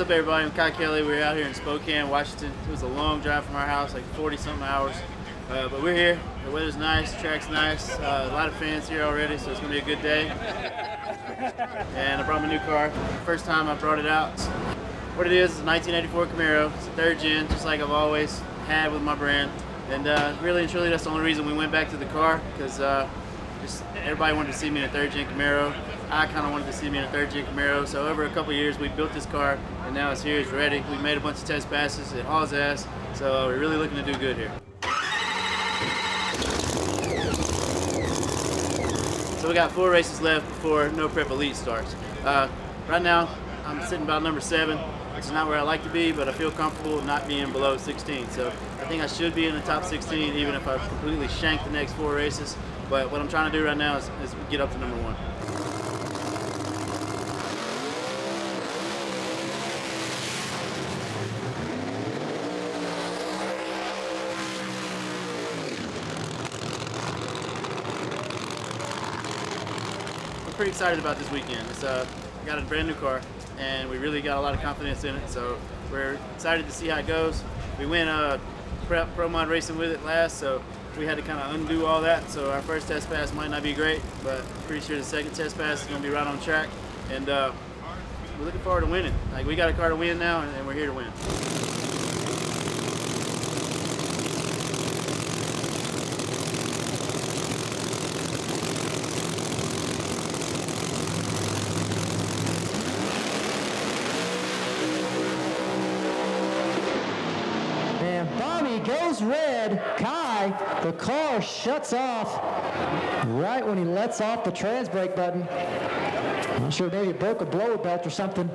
What's up everybody, I'm Kai Kelly. We're out here in Spokane, Washington. It was a long drive from our house, like 40 something hours. Uh, but we're here, the weather's nice, track's nice, uh, a lot of fans here already, so it's gonna be a good day. and I brought my new car. First time I brought it out. What it is is a 1984 Camaro. It's a third gen, just like I've always had with my brand. And uh, really and truly, that's the only reason we went back to the car, because uh, just everybody wanted to see me in a third gen Camaro. I kind of wanted to see me in a third gen Camaro. So over a couple years, we built this car, and now it's here, it's ready. We made a bunch of test passes, it hauls ass. So we're really looking to do good here. So we got four races left before No Prep Elite starts. Uh, right now, I'm sitting about number seven, which is not where I like to be, but I feel comfortable not being below 16. So I think I should be in the top 16, even if I completely shank the next four races. But what I'm trying to do right now is, is get up to number one. Pretty excited about this weekend. It's uh, got a brand new car, and we really got a lot of confidence in it. So we're excited to see how it goes. We went uh, prep pro mod racing with it last, so we had to kind of undo all that. So our first test pass might not be great, but pretty sure the second test pass is going to be right on track. And uh, we're looking forward to winning. Like we got a car to win now, and we're here to win. And Bonnie goes red. Kai, the car shuts off right when he lets off the trans brake button. I'm sure, maybe he broke a blower belt or something.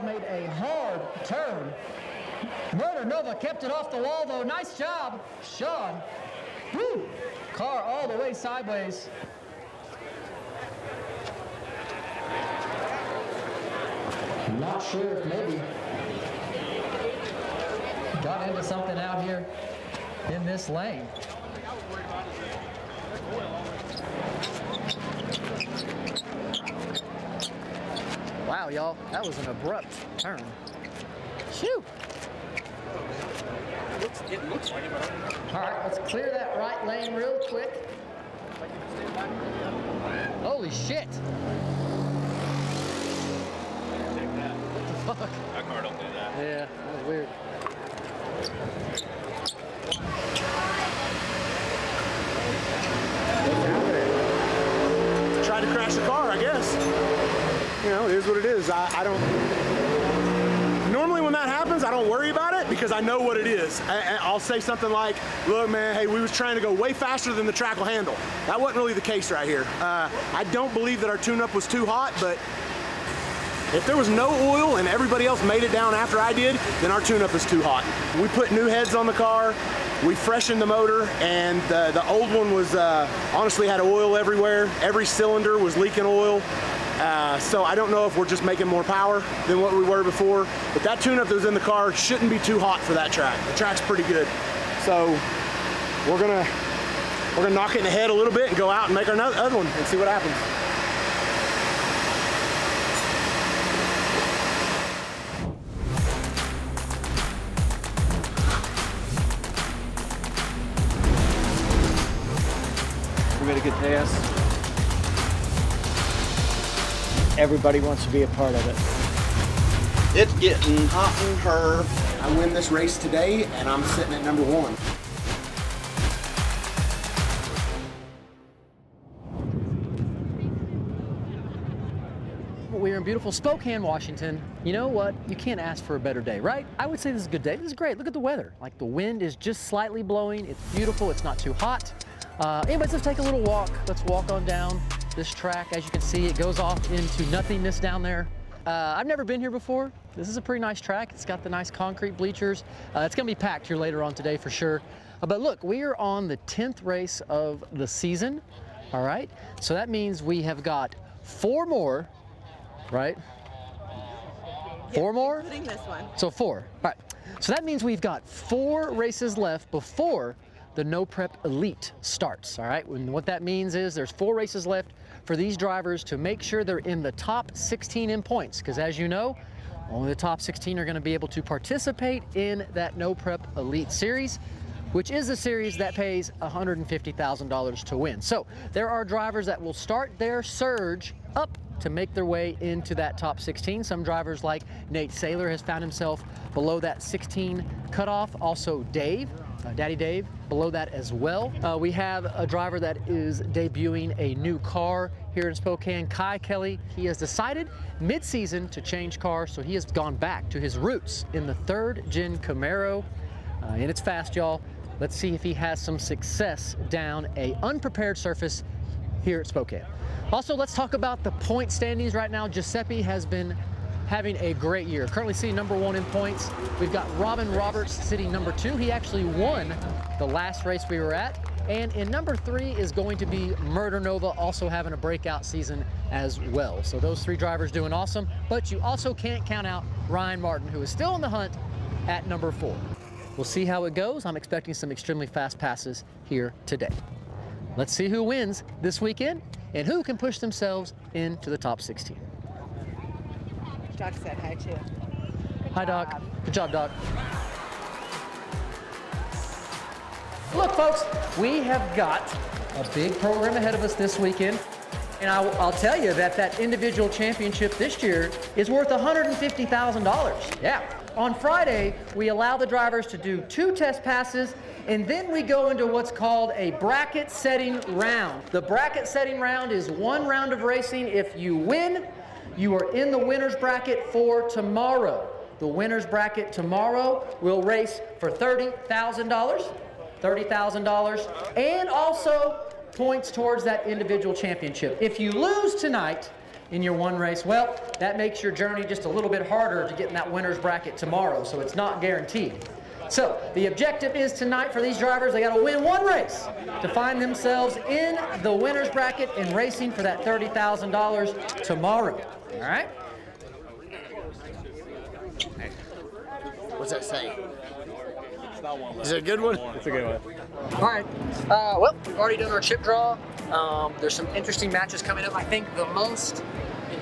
Car made a hard turn. Murder Nova kept it off the wall though. Nice job, Sean. Woo. Car all the way sideways. Not sure if maybe got into something out here in this lane. Y'all, that was an abrupt turn. Shoo! All right, let's clear that right lane real quick. Holy shit! What the fuck? That car don't do that. Yeah, that was weird. tried to crash the car, I guess. Is what it is. I, I don't. Normally, when that happens, I don't worry about it because I know what it is. I, I'll say something like, "Look, man, hey, we was trying to go way faster than the track will handle." That wasn't really the case right here. Uh, I don't believe that our tune-up was too hot, but if there was no oil and everybody else made it down after I did, then our tune-up is too hot. We put new heads on the car, we freshened the motor, and the, the old one was uh, honestly had oil everywhere. Every cylinder was leaking oil. Uh, so I don't know if we're just making more power than what we were before, but that tune-up that was in the car shouldn't be too hot for that track. The track's pretty good. So we're gonna we're gonna knock it in the head a little bit and go out and make our other one and see what happens. We made a good pass. Everybody wants to be a part of it. It's getting hot in her. I win this race today, and I'm sitting at number one. We're in beautiful Spokane, Washington. You know what? You can't ask for a better day, right? I would say this is a good day. This is great. Look at the weather. Like the wind is just slightly blowing. It's beautiful. It's not too hot. Uh, anyways, let's take a little walk. Let's walk on down this track. As you can see, it goes off into nothingness down there. Uh, I've never been here before. this is a pretty nice track. It's got the nice concrete bleachers. Uh, it's going to be packed here later on today for sure. Uh, but look, we are on the 10th race of the season. All right. So that means we have got four more, right? Four more? Including this one. So four. All right. So that means we've got four races left before the No Prep Elite starts. All right. And what that means is there's four races left for these drivers to make sure they're in the top 16 in points. Because as you know, only the top 16 are going to be able to participate in that No Prep Elite Series which is a series that pays $150,000 to win. So there are drivers that will start their surge up to make their way into that top 16. Some drivers like Nate Saylor has found himself below that 16 cutoff. Also Dave, uh, Daddy Dave, below that as well. Uh, we have a driver that is debuting a new car here in Spokane, Kai Kelly. He has decided mid-season to change cars, so he has gone back to his roots in the third gen Camaro. Uh, and it's fast, y'all. Let's see if he has some success down a unprepared surface here at Spokane. Also, let's talk about the point standings right now. Giuseppe has been having a great year. Currently sitting number one in points. We've got Robin Roberts sitting number two. He actually won the last race we were at. And in number three is going to be Murder Nova, also having a breakout season as well. So those three drivers doing awesome. But you also can't count out Ryan Martin, who is still in the hunt at number four. We'll see how it goes. I'm expecting some extremely fast passes here today. Let's see who wins this weekend and who can push themselves into the top 16. Doc said hi too. Hi, Doc. Good job, Doc. Look, folks, we have got a big program ahead of us this weekend. And I, will tell you that that individual championship this year is worth $150,000. Yeah. On Friday, we allow the drivers to do two test passes, and then we go into what's called a bracket setting round. The bracket setting round is one round of racing. If you win, you are in the winner's bracket for tomorrow. The winner's bracket tomorrow will race for $30,000. $30,000, and also points towards that individual championship. If you lose tonight in your one race, well, that makes your journey just a little bit harder to get in that winner's bracket tomorrow, so it's not guaranteed. So the objective is tonight for these drivers, they got to win one race to find themselves in the winner's bracket and racing for that $30,000 tomorrow. All right? What's that say? Is it a good one? It's a good one. All right. Uh, well, we've already done our chip draw. Um, there's some interesting matches coming up. I think the most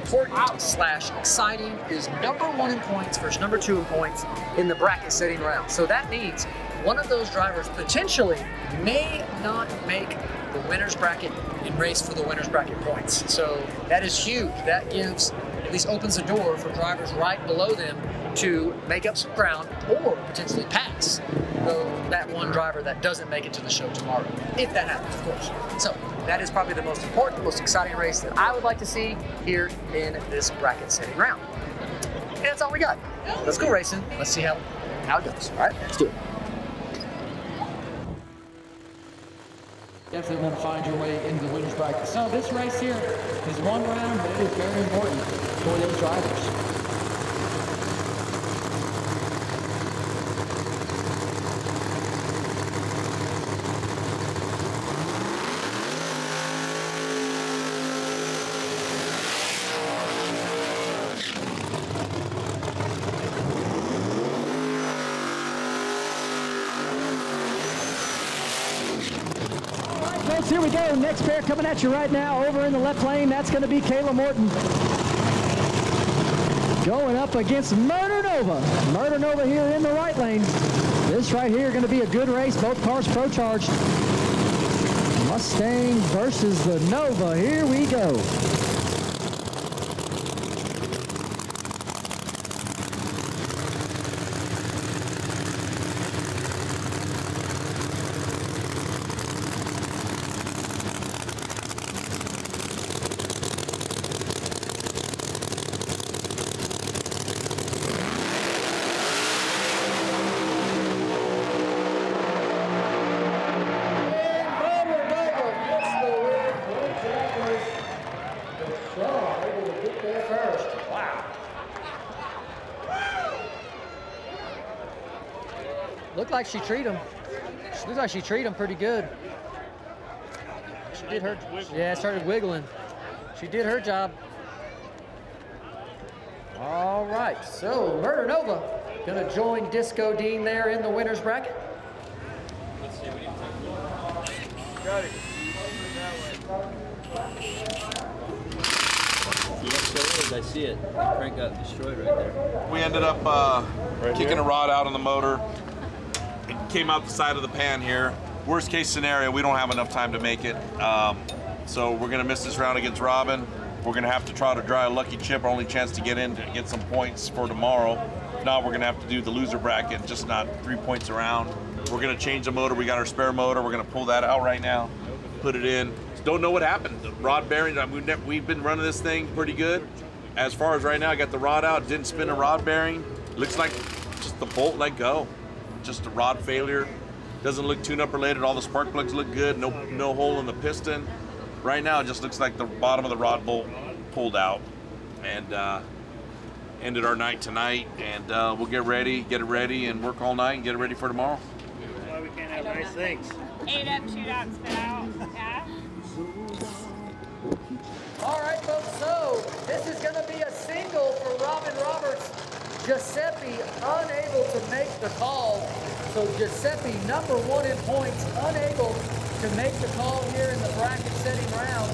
important slash exciting is number one in points versus number two in points in the bracket setting round. So that means one of those drivers potentially may not make the winner's bracket and race for the winner's bracket points. So that is huge. That gives, at least opens the door for drivers right below them to make up some ground or potentially pass that one driver that doesn't make it to the show tomorrow, if that happens, of course. So that is probably the most important, the most exciting race that I would like to see here in this bracket setting round. And that's all we got. Let's go racing. Let's see how, how it goes. All right, let's do it. Definitely want to find your way into the winner's bracket. So this race here is one round, but it is very important for those drivers. folks, here go. Next pair coming at you right now over in the left lane. That's going to be Kayla Morton. Going up against Murder Nova. Murder Nova here in the right lane. This right here going to be a good race. Both cars pro-charged. Mustang versus the Nova. Here we go. Looked like she treated him. Looks like she treated him pretty good. She did her. Yeah, started wiggling. She did her job. All right, so Murder Nova gonna join Disco Dean there in the winners bracket. Got it. Yes, there is. I see it. The crank got destroyed right there. We ended up uh, Right kicking here? a rod out on the motor. Came out the side of the pan here. Worst case scenario, we don't have enough time to make it. Um, so we're gonna miss this round against Robin. We're gonna have to try to dry a lucky chip, our only chance to get in to get some points for tomorrow. Not, we're gonna have to do the loser bracket, just not three points around. We're gonna change the motor. We got our spare motor. We're gonna pull that out right now, put it in. Don't know what happened. The rod bearing. We've been running this thing pretty good. As far as right now, I got the rod out. Didn't spin a rod bearing. Looks like just the bolt let go. Just a rod failure. Doesn't look tune-up related. All the spark plugs look good. No no hole in the piston. Right now, it just looks like the bottom of the rod bolt pulled out, and uh, ended our night tonight. And uh, we'll get ready, get it ready, and work all night and get it ready for tomorrow. That's why we can't have nice things. Eight up, two down, spit out. Yeah. All right, folks, so this is going to be a single for Robin Roberts. Giuseppe unable to make the call. So Giuseppe, number one in points, unable to make the call here in the bracket setting round.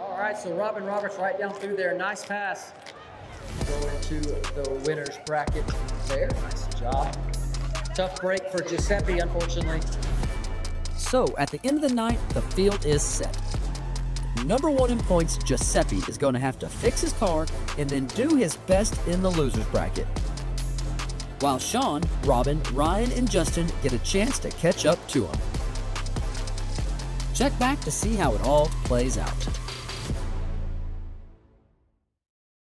All right, so Robin Roberts right down through there. Nice pass. Go into the winner's bracket there. Nice job. Tough break for Giuseppe, unfortunately. So, at the end of the night, the field is set. Number one in points, Giuseppe is going to have to fix his car and then do his best in the losers bracket. While Sean, Robin, Ryan, and Justin get a chance to catch up to him. Check back to see how it all plays out.